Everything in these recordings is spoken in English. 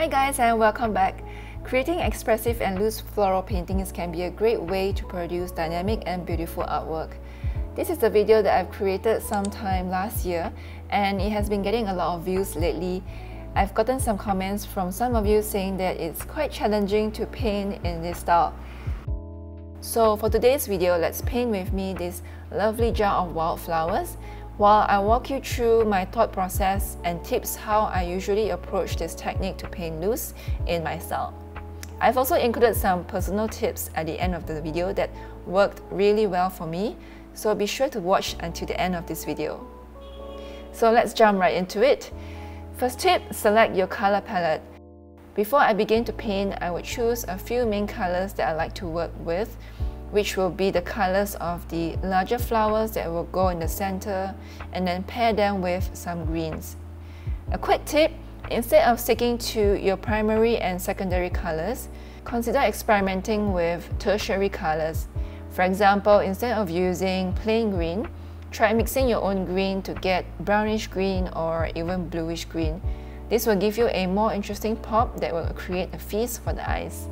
Hi guys and welcome back. Creating expressive and loose floral paintings can be a great way to produce dynamic and beautiful artwork. This is a video that I've created sometime last year and it has been getting a lot of views lately. I've gotten some comments from some of you saying that it's quite challenging to paint in this style. So for today's video, let's paint with me this lovely jar of wildflowers while I walk you through my thought process and tips how I usually approach this technique to paint loose in my style. I've also included some personal tips at the end of the video that worked really well for me, so be sure to watch until the end of this video. So let's jump right into it. First tip, select your color palette. Before I begin to paint, I would choose a few main colors that I like to work with which will be the colors of the larger flowers that will go in the center and then pair them with some greens. A quick tip, instead of sticking to your primary and secondary colors, consider experimenting with tertiary colors. For example, instead of using plain green, try mixing your own green to get brownish green or even bluish green. This will give you a more interesting pop that will create a feast for the eyes.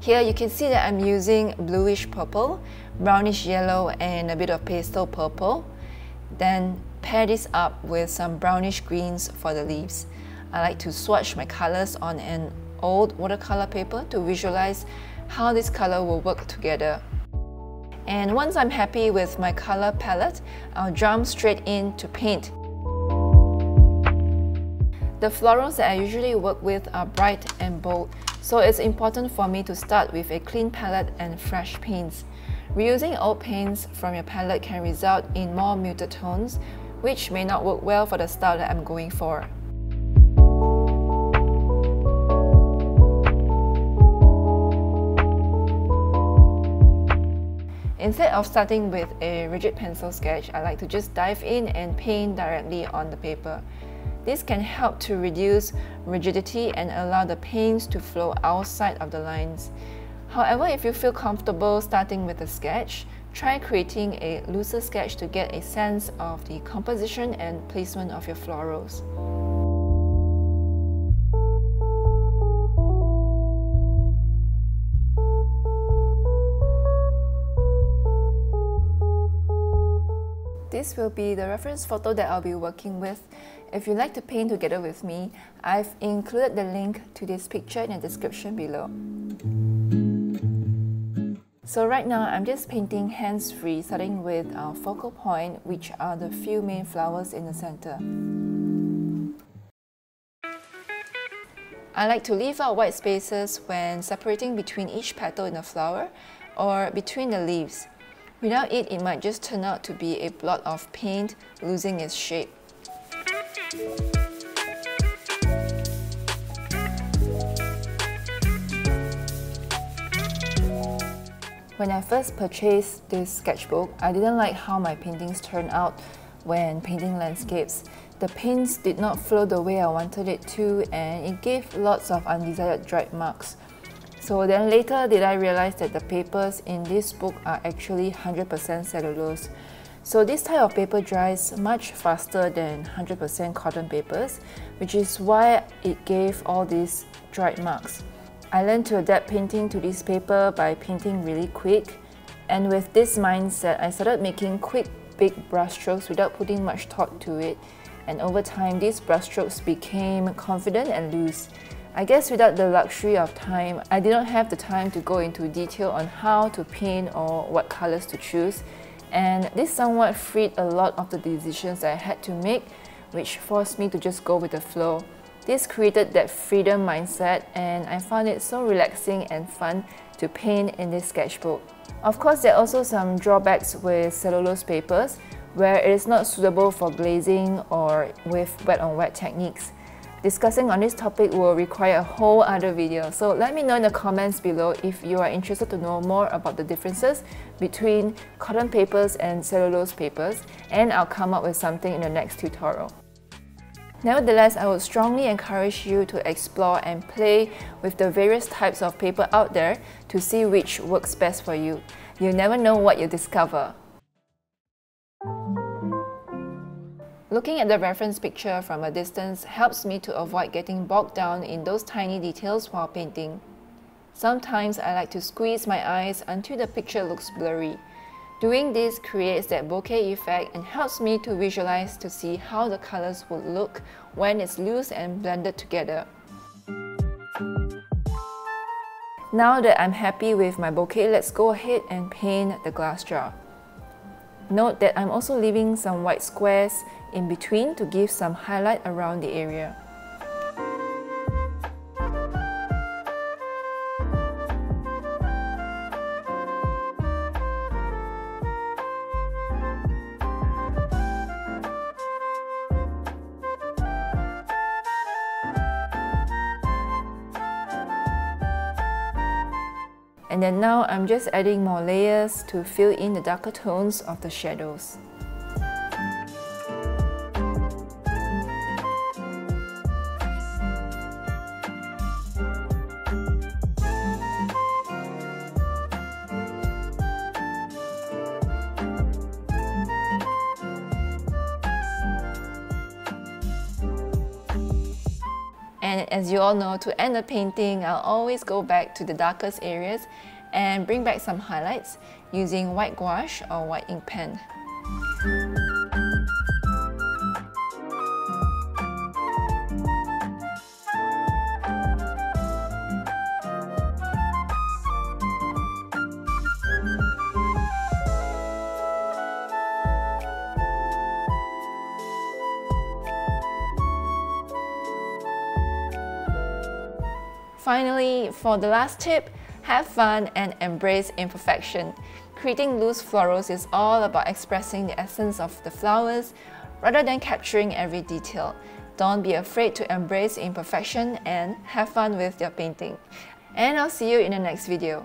Here you can see that I'm using bluish purple, brownish yellow and a bit of pastel purple. Then pair this up with some brownish greens for the leaves. I like to swatch my colors on an old watercolor paper to visualize how this color will work together. And once I'm happy with my color palette, I'll jump straight in to paint. The florals that I usually work with are bright and bold, so it's important for me to start with a clean palette and fresh paints. Reusing old paints from your palette can result in more muted tones, which may not work well for the style that I'm going for. Instead of starting with a rigid pencil sketch, I like to just dive in and paint directly on the paper. This can help to reduce rigidity and allow the paints to flow outside of the lines. However, if you feel comfortable starting with a sketch, try creating a looser sketch to get a sense of the composition and placement of your florals. This will be the reference photo that I'll be working with. If you'd like to paint together with me, I've included the link to this picture in the description below. So right now, I'm just painting hands-free, starting with our focal point, which are the few main flowers in the center. I like to leave out white spaces when separating between each petal in the flower or between the leaves. Without it, it might just turn out to be a blot of paint losing its shape. When I first purchased this sketchbook, I didn't like how my paintings turned out when painting landscapes. The paints did not flow the way I wanted it to and it gave lots of undesired dried marks. So then later did I realize that the papers in this book are actually 100% cellulose. So this type of paper dries much faster than 100% cotton papers, which is why it gave all these dried marks. I learned to adapt painting to this paper by painting really quick, and with this mindset, I started making quick, big brushstrokes without putting much thought to it, and over time, these brushstrokes became confident and loose. I guess without the luxury of time, I didn't have the time to go into detail on how to paint or what colors to choose. And this somewhat freed a lot of the decisions I had to make, which forced me to just go with the flow. This created that freedom mindset and I found it so relaxing and fun to paint in this sketchbook. Of course, there are also some drawbacks with cellulose papers where it is not suitable for glazing or with wet on wet techniques. Discussing on this topic will require a whole other video, so let me know in the comments below if you are interested to know more about the differences between cotton papers and cellulose papers, and I'll come up with something in the next tutorial. Nevertheless, I would strongly encourage you to explore and play with the various types of paper out there to see which works best for you. You'll never know what you'll discover. Looking at the reference picture from a distance helps me to avoid getting bogged down in those tiny details while painting. Sometimes I like to squeeze my eyes until the picture looks blurry. Doing this creates that bokeh effect and helps me to visualize to see how the colors would look when it's loose and blended together. Now that I'm happy with my bokeh, let's go ahead and paint the glass jar. Note that I'm also leaving some white squares in between to give some highlight around the area. And then now I'm just adding more layers to fill in the darker tones of the shadows. And as you all know, to end the painting, I'll always go back to the darkest areas and bring back some highlights using white gouache or white ink pen. Finally, for the last tip, have fun and embrace imperfection. Creating loose florals is all about expressing the essence of the flowers rather than capturing every detail. Don't be afraid to embrace imperfection and have fun with your painting. And I'll see you in the next video.